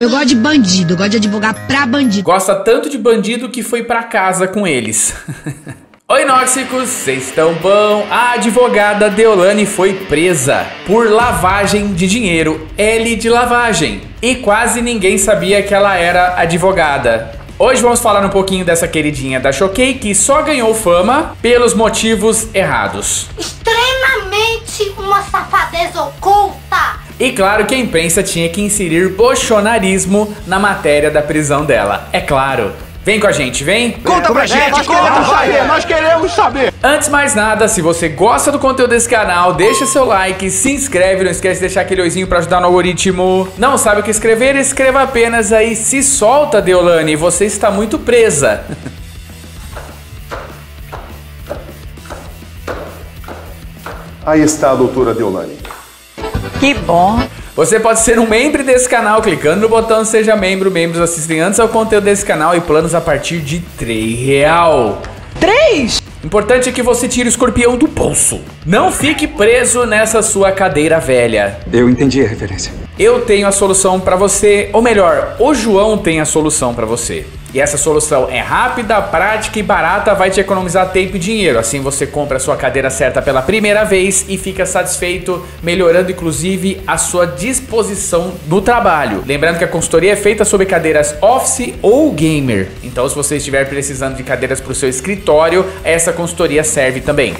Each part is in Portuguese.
Eu gosto de bandido, eu gosto de advogar pra bandido. Gosta tanto de bandido que foi pra casa com eles. Oi, Nóxicos, vocês estão bom? A advogada Deolane foi presa por lavagem de dinheiro, L de lavagem. E quase ninguém sabia que ela era advogada. Hoje vamos falar um pouquinho dessa queridinha da Choquei que só ganhou fama pelos motivos errados. Extremamente uma safadez oculta. E claro que a imprensa tinha que inserir bolsonarismo na matéria da prisão dela. É claro. Vem com a gente, vem! Conta pra gente, nós conta queremos saber, nós queremos saber! Antes de mais nada, se você gosta do conteúdo desse canal, deixa seu like, se inscreve, não esquece de deixar aquele oizinho pra ajudar no algoritmo. Não sabe o que escrever? Escreva apenas aí, se solta, Deolane, você está muito presa. Aí está a doutora Deolane. Que bom. Você pode ser um membro desse canal clicando no botão Seja Membro. Membros assistem antes ao conteúdo desse canal e planos a partir de 3 real. 3? Importante é que você tire o escorpião do bolso. Não fique preso nessa sua cadeira velha. Eu entendi a referência. Eu tenho a solução para você, ou melhor, o João tem a solução para você. E essa solução é rápida, prática e barata, vai te economizar tempo e dinheiro. Assim você compra a sua cadeira certa pela primeira vez e fica satisfeito, melhorando inclusive a sua disposição no trabalho. Lembrando que a consultoria é feita sobre cadeiras office ou gamer. Então, se você estiver precisando de cadeiras para o seu escritório, essa consultoria serve também.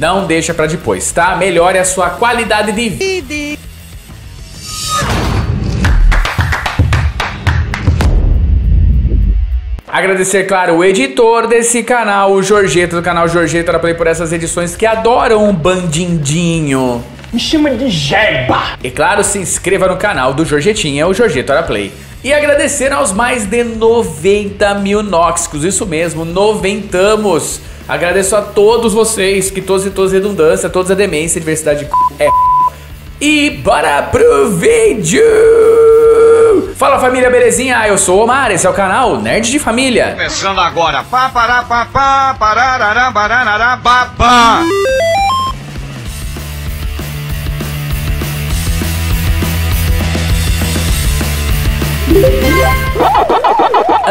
Não deixa para depois, tá? Melhore a sua qualidade de vida. Agradecer, claro, o editor desse canal, o Jorgeta, do canal Jorgeta Play, por essas edições que adoram um bandindinho. Me chama de Jeba! E claro, se inscreva no canal do Jorgetinha, o Jorgeta Play. E agradecer aos mais de 90 mil nóxicos, isso mesmo, noventamos. Agradeço a todos vocês, que todos e todas redundância, todos a demência, diversidade de é. E bora pro vídeo! Fala família, belezinha? Eu sou o Omar, esse é o canal Nerd de Família. Começando agora. Pá, pará, pá, pá, pararará, bararará, babá.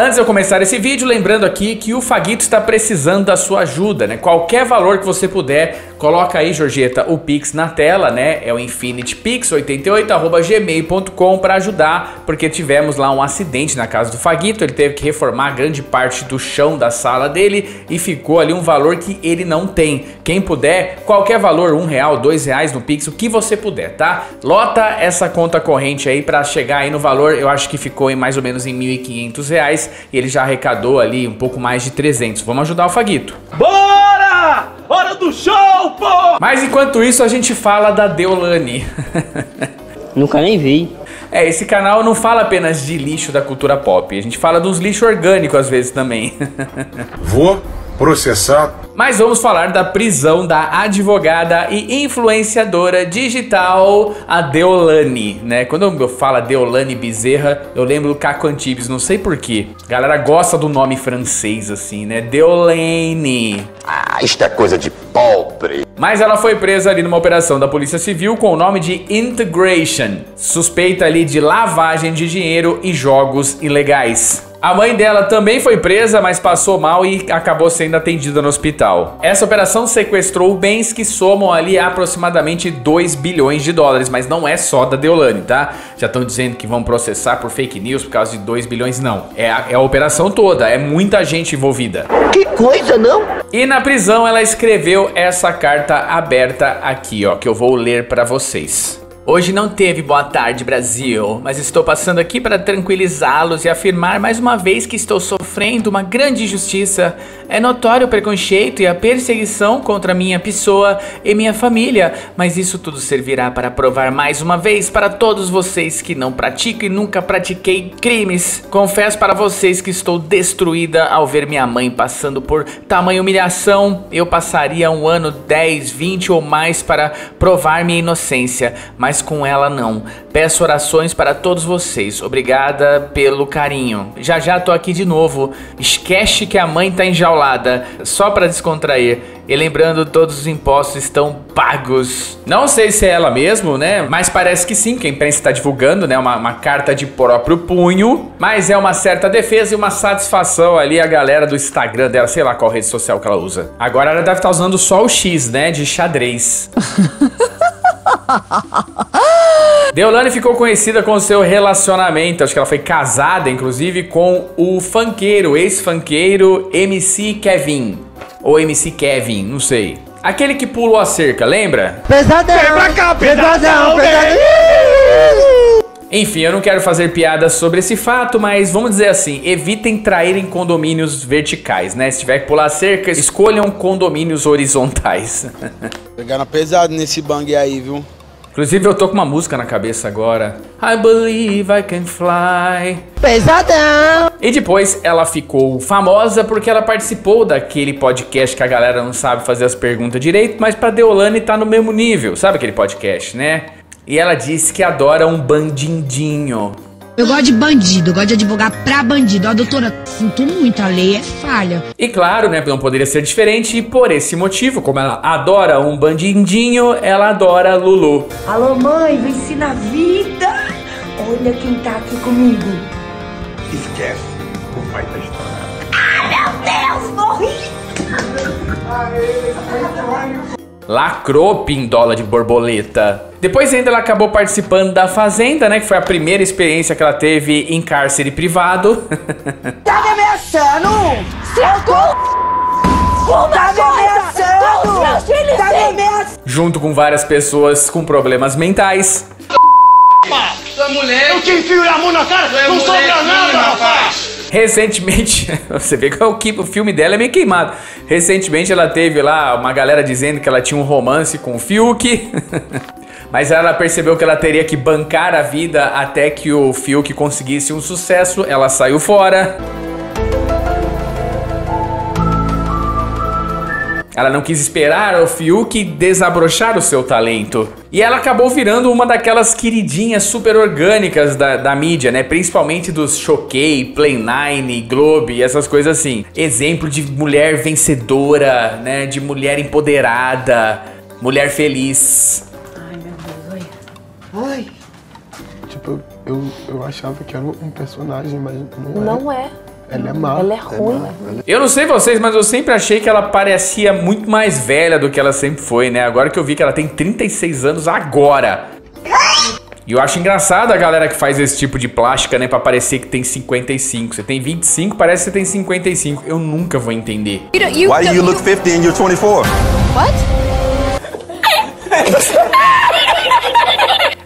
Antes de eu começar esse vídeo, lembrando aqui que o Faguito está precisando da sua ajuda, né? Qualquer valor que você puder, coloca aí, Jorgeta, o Pix na tela, né? É o infinitepix88@gmail.com para ajudar, porque tivemos lá um acidente na casa do Faguito, ele teve que reformar grande parte do chão da sala dele e ficou ali um valor que ele não tem. Quem puder, qualquer valor, um real, dois reais no Pix, o que você puder, tá? Lota essa conta corrente aí para chegar aí no valor, eu acho que ficou em mais ou menos em 1.500 reais e ele já arrecadou ali um pouco mais de 300. Vamos ajudar o Faguito. Bora! Hora do show, pô! Mas enquanto isso a gente fala da Deolane. Nunca nem vi. É, esse canal não fala apenas de lixo da cultura pop, a gente fala dos lixos orgânicos às vezes também. Vou processar. Mas vamos falar da prisão da advogada e influenciadora digital, a Deolane, né? Quando eu falo Deolane Bezerra, eu lembro do Caco Antibes, não sei porquê. A galera gosta do nome francês, assim, né? Deolane. Ah, isto é coisa de pobre. Mas ela foi presa ali numa operação da Polícia Civil com o nome de Integration, suspeita ali de lavagem de dinheiro e jogos ilegais. A mãe dela também foi presa, mas passou mal e acabou sendo atendida no hospital. Essa operação sequestrou bens que somam ali aproximadamente 2 bilhões de dólares, mas não é só da Deolane, tá? Já estão dizendo que vão processar por fake news por causa de 2 bilhões, não. É a, é a operação toda, é muita gente envolvida. Que coisa, não? E na prisão ela escreveu essa carta aberta aqui, ó, que eu vou ler para vocês. Hoje não teve Boa Tarde Brasil, mas estou passando aqui para tranquilizá-los e afirmar mais uma vez que estou sofrendo uma grande injustiça. É notório o preconceito e a perseguição contra minha pessoa e minha família, mas isso tudo servirá para provar mais uma vez para todos vocês que não pratico e nunca pratiquei crimes. Confesso para vocês que estou destruída ao ver minha mãe passando por tamanha humilhação. Eu passaria um ano, 10, 20 ou mais para provar minha inocência, mas com ela não. Peço orações para todos vocês. Obrigada pelo carinho. Já já tô aqui de novo. Esquece que a mãe tá enjaulada, só para descontrair. E lembrando, todos os impostos estão pagos. Não sei se é ela mesmo, né? Mas parece que sim, que a imprensa está divulgando, né? Uma, uma carta de próprio punho. Mas é uma certa defesa e uma satisfação ali a galera do Instagram dela, sei lá qual rede social que ela usa. Agora ela deve estar usando só o X, né? De xadrez. Deolane ficou conhecida com seu relacionamento, acho que ela foi casada, inclusive, com o funkeiro, ex-funkeiro MC Kevin. Ou MC Kevin, não sei. Aquele que pulou a cerca, lembra? Pesadão! Vem pra cá, pesadão, pesadão! Enfim, eu não quero fazer piadas sobre esse fato, mas vamos dizer assim, evitem trair em condomínios verticais, né? Se tiver que pular cerca, escolham condomínios horizontais. Pegaram pesado nesse bang aí, viu? Inclusive, eu tô com uma música na cabeça agora. I believe I can fly. Pesadão! E depois ela ficou famosa porque ela participou daquele podcast que a galera não sabe fazer as perguntas direito, mas pra Deolane tá no mesmo nível. Sabe aquele podcast, né? E ela disse que adora um bandindinho. Eu gosto de bandido, eu gosto de advogar pra bandido. Ó, doutora, sinto muito, a lei é falha. E claro, né, não poderia ser diferente, e por esse motivo, como ela adora um bandidinho, ela adora Lulu. Alô, mãe, venci na vida. Olha quem tá aqui comigo. Esquece. O pai tá estourado. Deus, morri. Lacrou pindola de borboleta. Depois ainda ela acabou participando da Fazenda, né? Que foi a primeira experiência que ela teve em cárcere privado. Tá me ameaçando? Socorro! Tá me ameaçando? Tá me ameaçando? junto com várias pessoas com problemas mentais. Eu te enfio a mão na cara, não sobra nada, rapaz! Recentemente, você vê que o, que o filme dela é meio queimado. Recentemente ela teve lá uma galera dizendo que ela tinha um romance com o Fiuk. Mas ela percebeu que ela teria que bancar a vida até que o Fiuk conseguisse um sucesso. Ela saiu fora. Ela não quis esperar o Fiuk desabrochar o seu talento. E ela acabou virando uma daquelas queridinhas super orgânicas da, da mídia, né? Principalmente dos Choquei, Play Nine, Globe e essas coisas assim. Exemplo de mulher vencedora, né? De mulher empoderada, mulher feliz. Ai, Tipo, eu, eu achava que era um personagem, mas não, Não é. Ela é má. Ela é ruim. Eu não sei vocês, mas eu sempre achei que ela parecia muito mais velha do que ela sempre foi, né? Agora que eu vi que ela tem 36 anos agora. E eu acho engraçado a galera que faz esse tipo de plástica, né? Pra parecer que tem 55. Você tem 25, parece que você tem 55. Eu nunca vou entender. Why do you look 50 and you're 24?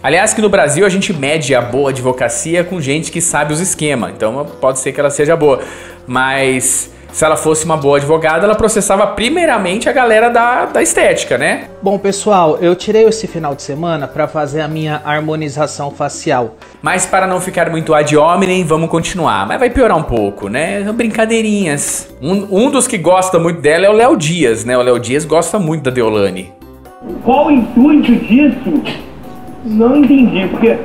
Aliás, que no Brasil a gente mede a boa advocacia com gente que sabe os esquemas. Então pode ser que ela seja boa. Mas se ela fosse uma boa advogada, ela processava primeiramente a galera da, da estética, né? Bom, pessoal, eu tirei esse final de semana para fazer a minha harmonização facial. Mas para não ficar muito ad hominem, vamos continuar. Mas vai piorar um pouco, né? Brincadeirinhas. Um, um dos que gosta muito dela é o Léo Dias, né? O Léo Dias gosta muito da Deolane. Qual o intuito disso? Não entendi, porque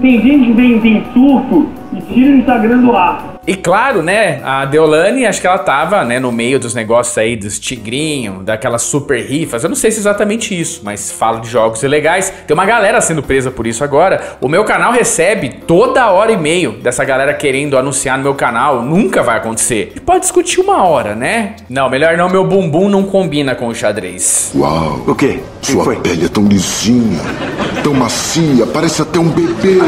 tem gente que vem, tem surto e tira o Instagram do ar. E claro, né, a Deolane, acho que ela tava, né, no meio dos negócios aí dos tigrinhos, daquelas super rifas. Eu não sei se é exatamente isso, mas falo de jogos ilegais. Tem uma galera sendo presa por isso agora. O meu canal recebe toda hora e meio dessa galera querendo anunciar no meu canal. Nunca vai acontecer. E pode discutir uma hora, né? Não, melhor não, meu bumbum não combina com o xadrez. Uau. O quê? Sua pele é tão lisinha, tão macia, parece até um bebê.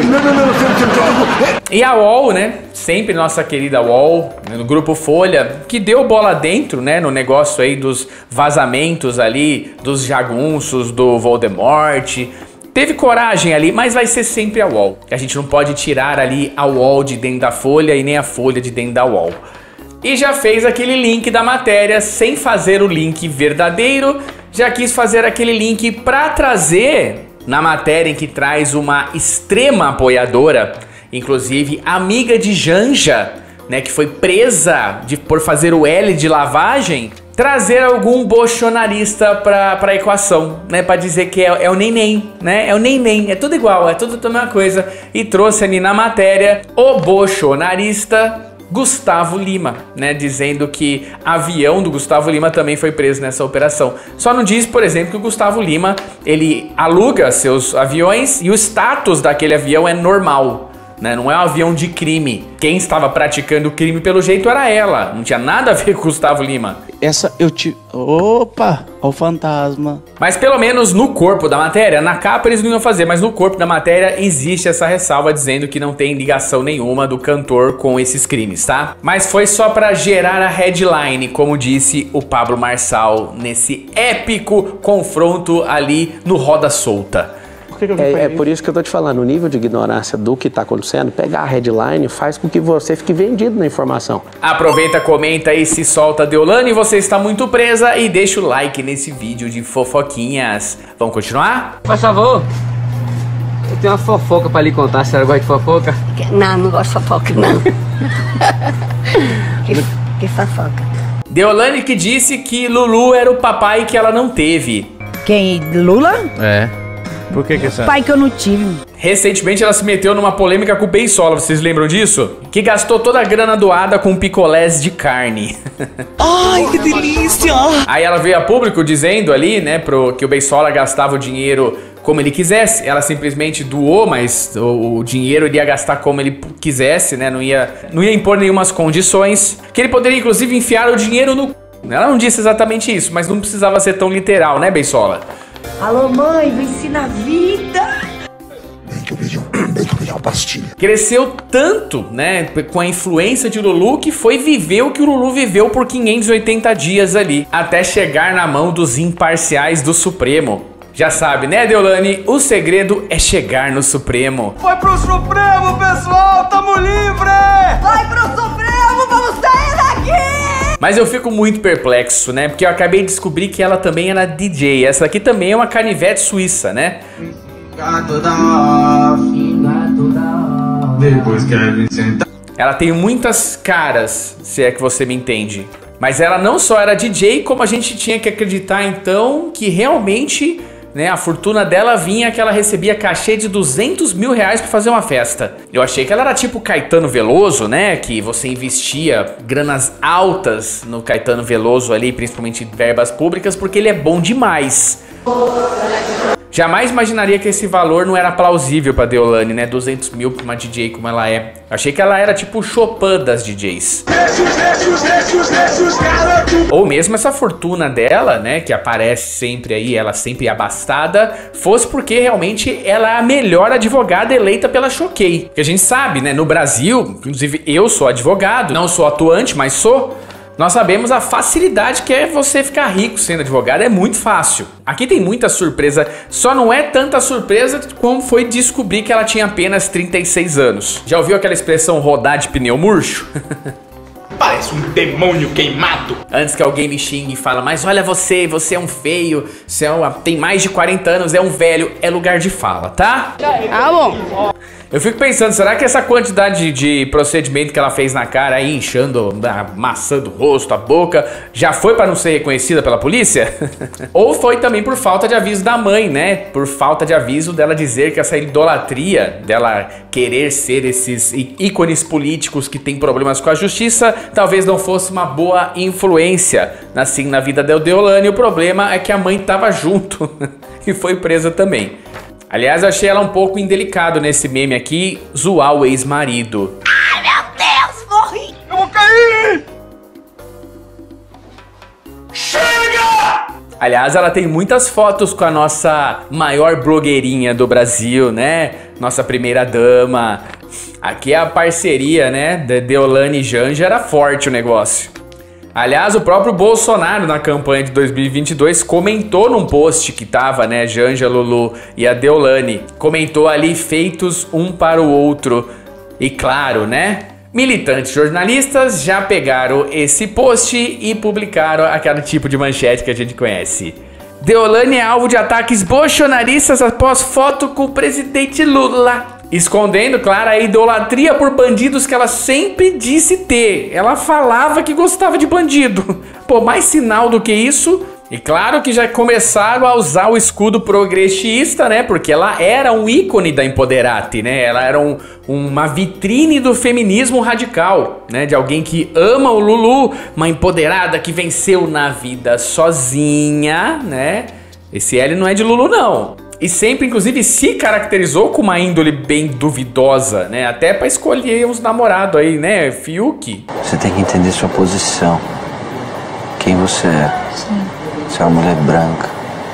E a UOL, né? Sempre nossa querida UOL, né, no grupo Folha, que deu bola dentro, né? No negócio aí dos vazamentos ali, dos jagunços, do Voldemort. Teve coragem ali, mas vai ser sempre a UOL. A gente não pode tirar ali a UOL de dentro da Folha e nem a Folha de dentro da UOL. E já fez aquele link da matéria sem fazer o link verdadeiro. Já quis fazer aquele link para trazer na matéria em que traz uma extrema apoiadora, inclusive amiga de Janja, né, que foi presa de, por fazer o L de lavagem, trazer algum bolsonarista pra, pra equação, né, pra dizer que é, é o neném, né, é o neném, é tudo igual, é tudo a mesma coisa, e trouxe ali na matéria o bolsonarista Gustavo Lima, né? Dizendo que avião do Gustavo Lima também foi preso nessa operação. Só não diz, por exemplo, que o Gustavo Lima ele aluga seus aviões e o status daquele avião é normal né? Não é um avião de crime. Quem estava praticando o crime pelo jeito era ela. Não tinha nada a ver com Gustavo Lima. Essa eu te. Opa! Ó o fantasma. Mas pelo menos no corpo da matéria, na capa eles não iam fazer, mas no corpo da matéria existe essa ressalva dizendo que não tem ligação nenhuma do cantor com esses crimes, tá? Mas foi só para gerar a headline, como disse o Pablo Marçal nesse épico confronto ali no Roda Solta que, que eu é, é por isso que eu tô te falando, o nível de ignorância do que tá acontecendo, pegar a headline faz com que você fique vendido na informação. Aproveita, comenta e se solta, Deolane, você está muito presa e deixa o like nesse vídeo de fofoquinhas. Vamos continuar? Por favor. Eu tenho uma fofoca pra lhe contar, a senhora gosta de fofoca? Não, não gosto de fofoca, não. que, que fofoca. Deolane que disse que Lulu era o papai que ela não teve. Quem? Lula? É. Por que que essa? Pai que eu não tive. Recentemente ela se meteu numa polêmica com o Beisola, vocês lembram disso? Que gastou toda a grana doada com picolés de carne. Ai, que delícia! Aí ela veio a público dizendo ali, né, pro, que o Beisola gastava o dinheiro como ele quisesse. Ela simplesmente doou, mas o, o, dinheiro ele ia gastar como ele quisesse, né? Não ia, não ia impor nenhumas condições. Que ele poderia, inclusive, enfiar o dinheiro no. Ela não disse exatamente isso, mas não precisava ser tão literal, né, Beisola? Alô, mãe, venci na vida. Cresceu tanto, né, com a influência de Lulu que foi viver o que o Lulu viveu por 580 dias ali, até chegar na mão dos imparciais do Supremo. Já sabe, né, Deolane? O segredo é chegar no Supremo. Foi pro Supremo, pessoal! Tamo livre! Vai pro Supremo, vamos sair daqui! Mas eu fico muito perplexo, né? Porque eu acabei de descobrir que ela também era DJ. Essa aqui também é uma canivete suíça, né? Depois quer sentar. Ela tem muitas caras, se é que você me entende. Mas ela não só era DJ, como a gente tinha que acreditar então que realmente né? A fortuna dela vinha que ela recebia cachê de 200 mil reais para fazer uma festa. Eu achei que ela era tipo Caetano Veloso, né? Que você investia granas altas no Caetano Veloso ali, principalmente verbas públicas, porque ele é bom demais. Jamais imaginaria que esse valor não era plausível para Deolane, né? 200 mil pra uma DJ como ela é. Achei que ela era tipo Chopin das DJs. Ou mesmo essa fortuna dela, né? Que aparece sempre aí, ela sempre abastada, fosse porque realmente ela é a melhor advogada eleita pela Choquei. Que a gente sabe, né? No Brasil, inclusive eu sou advogado, não sou atuante, mas sou. Nós sabemos a facilidade que é você ficar rico sendo advogado, é muito fácil. Aqui tem muita surpresa, só não é tanta surpresa como foi descobrir que ela tinha apenas 36 anos. Já ouviu aquela expressão rodar de pneu murcho? Parece um demônio queimado. Antes que alguém me xingue e fala, mas olha você, você é um feio, você é tem mais de 40 anos, é um velho, é lugar de fala, tá? Ah, bom. Eu fico pensando, será que essa quantidade de procedimento que ela fez na cara aí, inchando, amassando o rosto, a boca, já foi para não ser reconhecida pela polícia? Ou foi também por falta de aviso da mãe, né? Por falta de aviso dela dizer que essa idolatria, dela querer ser esses ícones políticos que tem problemas com a justiça, talvez não fosse uma boa influência assim na vida da Deolane. O problema é que a mãe estava junto e foi presa também. Aliás, eu achei ela um pouco indelicado nesse meme aqui, zoar o ex-marido. Ai, meu Deus, morri! Eu vou cair! Chega! Aliás, ela tem muitas fotos com a nossa maior blogueirinha do Brasil, né? Nossa primeira dama. Aqui é a parceria, né? De Deolane e Janja era forte o negócio. Aliás, o próprio Bolsonaro na campanha de 2022 comentou num post que tava, né, Janja, Lulu e a Deolane, comentou ali feitos um para o outro. E claro, né, militantes jornalistas já pegaram esse post e publicaram aquele tipo de manchete que a gente conhece. Deolane é alvo de ataques bolsonaristas após foto com o presidente Lula. Escondendo, claro, a idolatria por bandidos que ela sempre disse ter. Ela falava que gostava de bandido. Pô, mais sinal do que isso, E claro que já começaram a usar o escudo progressista, né? Porque ela era um ícone da Empoderate, né? Ela era um, uma vitrine do feminismo radical, né? De alguém que ama o Lulu, uma empoderada que venceu na vida sozinha, né? Esse L não é de Lulu, não. E sempre, inclusive, se caracterizou com uma índole bem duvidosa, né? Até para escolher uns namorados aí, né? Fiuk. Você tem que entender sua posição. Quem você é. Sim. Você é uma mulher branca,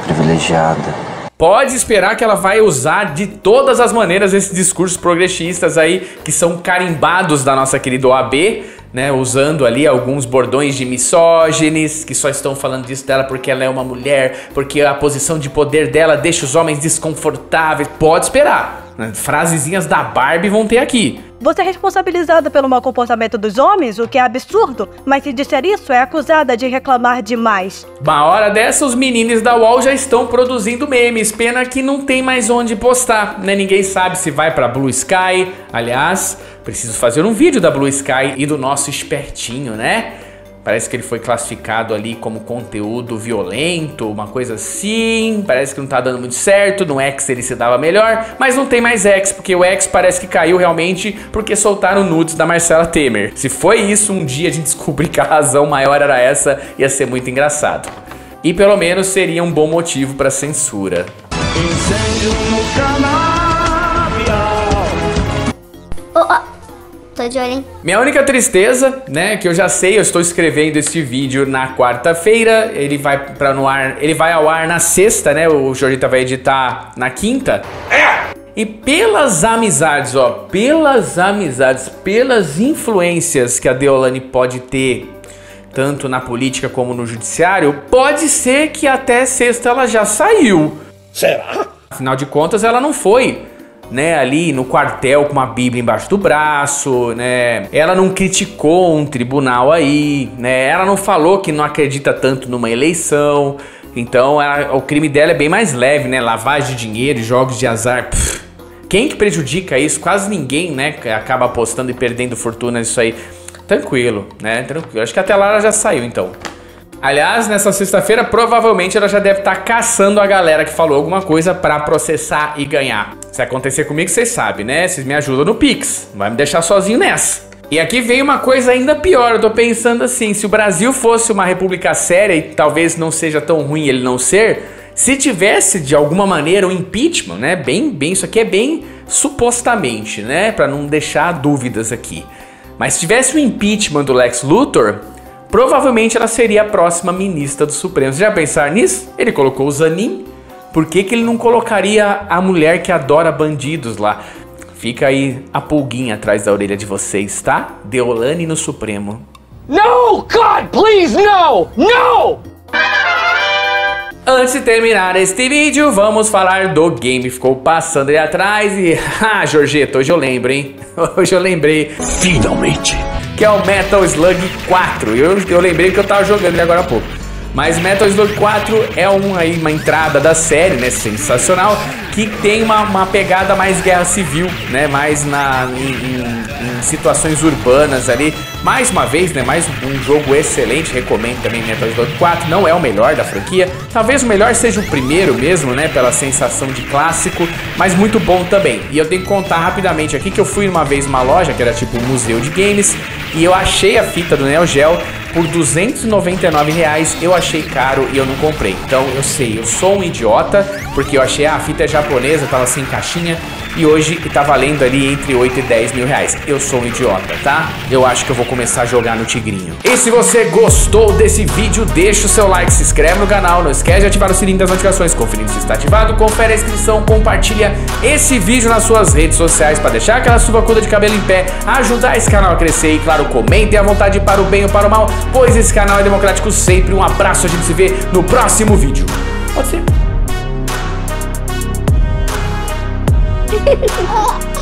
privilegiada. Pode esperar que ela vai usar de todas as maneiras esses discursos progressistas aí que são carimbados da nossa querida OAB, né, usando ali alguns bordões de misógenes, que só estão falando disso dela porque ela é uma mulher, porque a posição de poder dela deixa os homens desconfortáveis. Pode esperar. Né, frasezinhas da Barbie vão ter aqui. Você é responsabilizada pelo mau comportamento dos homens, o que é absurdo, mas se disser isso, é acusada de reclamar demais. Uma hora dessa, os meninos da UOL já estão produzindo memes. Pena que não tem mais onde postar, né? Ninguém sabe se vai pra Blue Sky. Aliás, preciso fazer um vídeo da Blue Sky e do nosso espertinho, né? Parece que ele foi classificado ali como conteúdo violento, uma coisa assim. Parece que não tá dando muito certo. No X ele se dava melhor, mas não tem mais X, porque o X parece que caiu realmente porque soltaram nudes da Marcela Temer. Se foi isso, um dia a gente descobrir que a razão maior era essa, ia ser muito engraçado. E pelo menos seria um bom motivo para censura. Incêndio no canavial. Tô de olho, hein? Minha única tristeza, né, que eu já sei, eu estou escrevendo este vídeo na quarta-feira, ele vai para no ar, ele vai ao ar na sexta, né? O Jorgita vai editar na quinta. É! E pelas amizades, ó, pelas amizades, pelas influências que a Deolane pode ter, tanto na política como no judiciário, pode ser que até sexta ela já saiu. Será? Afinal de contas, ela não foi né, ali no quartel com uma bíblia embaixo do braço, né? Ela não criticou um tribunal aí, né? Ela não falou que não acredita tanto numa eleição. Então, ela, o crime dela é bem mais leve, né? Lavagem de dinheiro, jogos de azar. Pff, quem que prejudica isso? Quase ninguém, né? Acaba apostando e perdendo fortuna nisso aí. Tranquilo, né? Tranquilo. Acho que até lá ela já saiu, então. Aliás, nessa sexta-feira, provavelmente ela já deve estar tá caçando a galera que falou alguma coisa para processar e ganhar. Se acontecer comigo, vocês sabem, né? Vocês me ajudam no Pix. Não vai me deixar sozinho nessa. E aqui vem uma coisa ainda pior. Eu tô pensando assim: se o Brasil fosse uma república séria, e talvez não seja tão ruim ele não ser, se tivesse de alguma maneira um impeachment, né? Bem, bem, isso aqui é bem supostamente, né? Para não deixar dúvidas aqui. Mas se tivesse o um impeachment do Lex Luthor, Provavelmente ela seria a próxima ministra do Supremo. Você já pensar nisso? Ele colocou o Zanin. Por que, que ele não colocaria a mulher que adora bandidos lá? Fica aí a pulguinha atrás da orelha de vocês, tá? Deolane no Supremo. No, God, please, no! No! Antes de terminar este vídeo, vamos falar do game. Ficou passando ali atrás e... Ah, Jorgeto, hoje eu lembro, hein? Hoje eu lembrei. Finalmente que é o Metal Slug 4. Eu, eu lembrei que eu tava jogando ele agora há pouco. Mas Metal Slug 4 é um, aí, uma entrada da série, né? Sensacional. Que tem uma, uma pegada mais guerra civil, né? Mais na, em, em, em, situações urbanas ali. Mais uma vez, né? Mais um jogo excelente. Recomendo também Metal Slug 4. Não é o melhor da franquia. Talvez o melhor seja o primeiro mesmo, né? Pela sensação de clássico. Mas muito bom também. E eu tenho que contar rapidamente aqui que eu fui uma vez numa loja que era tipo um museu de games. E eu achei a fita do Neo Geo por 299 reais. Eu achei caro e eu não comprei. Então eu sei, eu sou um idiota, porque eu achei ah, a fita é japonesa, tava sem caixinha e hoje tá valendo ali entre 8 e 10 mil reais. Eu sou um idiota, tá? Eu acho que eu vou começar a jogar no Tigrinho. E se você gostou desse vídeo, deixa o seu like, se inscreve no canal, não esquece de ativar o sininho das notificações, conferindo se está ativado, confere a inscrição, compartilha esse vídeo nas suas redes sociais para deixar aquela subacuda de cabelo em pé, ajudar esse canal a crescer e, claro, comentem à vontade para o bem ou para o mal, pois esse canal é democrático sempre. Um abraço, a gente se vê no próximo vídeo. Pode ser. 哦